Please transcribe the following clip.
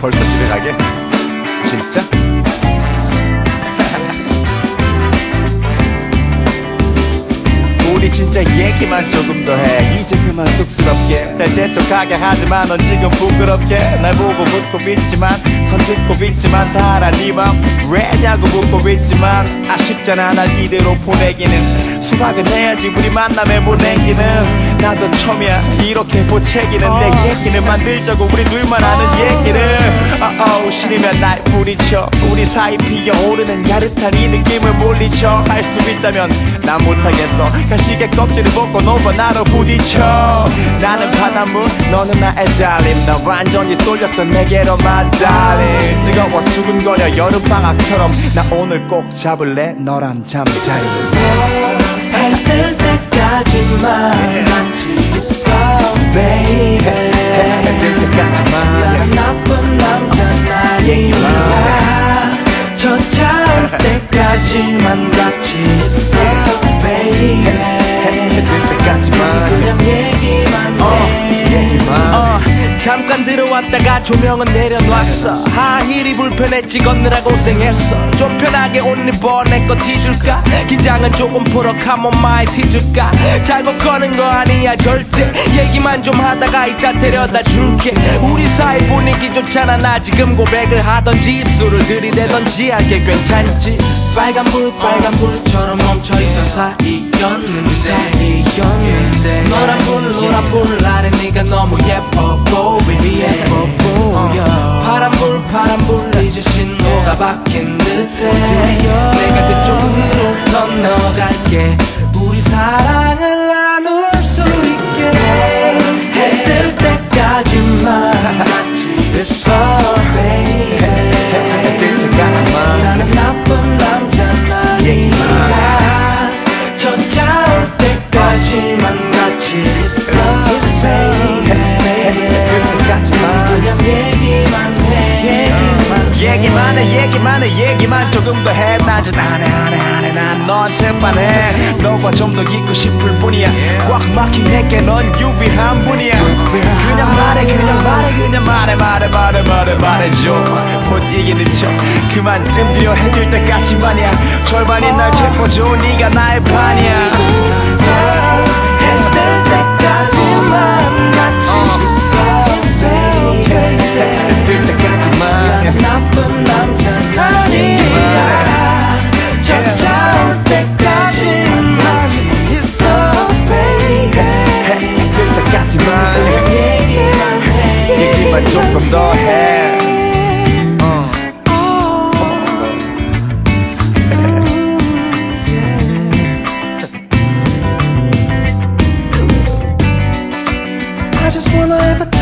벌써 집에 가게? 진짜? 우리 진짜 얘기만 조금 더 해 이제 그만 쑥스럽게 날 재촉하게 하지만 넌 지금 부끄럽게 날 보고 묻고 있지만 선 긋고 있지만 네맘 왜냐고 묻고 있지만 아쉽잖아 날 이대로 보내기는. 수박은 해야지 우리 만남에 보내기는. 나도 처음이야 이렇게 보채기는. 내 얘기는 만들자고 우리 둘만 아는 얘기를. 어어 신이면 날 부리쳐 우리 사이 피어오르는 야릇한 이 느낌을 몰리쳐. 할 수 있다면 난 못하겠어. 가시게 껍질을 벗고 너와 나로 부딪혀. 나는 바닷물 너는 나의 달림 난 완전히 쏠렸어. 내게로 my 뜨거워 두근거려 여름방학처럼. 나 오늘 꼭 잡을래 너랑 잠자리 해 뜰 때까지만 같이 있어 baby. 해뜰 때까지만 나는 나쁜 남자 나니까 저차올 때까지만 같이 있어 baby. 해뜰 때까지만. 그냥 얘기만 해 잠깐 들어왔다가 조명은 내려놨어. 하일이 불편했지 걷느라 고생했어. 좀 편하게 옷 입어. 내거 티줄까? 긴장은 조금 풀어. 카모마일 티줄까? 잘못 거는 거 아니야 절대. 얘기만 좀 하다가 이따 데려다 줄게. 우리 사이 분위기 좋잖아 나 지금 고백을 하던지 입술을 들이대던지 할게 괜찮지. 빨간불 빨간불처럼 멈춰있던 사이였는데. 사이였는데. 노란불 노란불 신호가 바뀐 듯해. 내가 저쪽으로 건너갈게. 우리 사랑을 나눌 수 있게. 해뜰 때까지만 있어 baby. 나는 나쁜 남자 나니까 저차올 때까지만 같이 있어 얘기만 해 얘기만 해 얘기만 조금 더 해. 낮은 안해 안해 안해 난 너한테 반해. 너와 좀 더 있고 싶을 뿐이야. 꽉 막힌 내게 넌 유일한 분이야. 그냥 말해 그냥 말해 그냥 말해 말해 말해 말해 말해줘. 못 이기는 척 그만 뜸들여 해줄 때까지만이야. 절반이 날 채워줘. 네가 나의 반이야 I just wanna ever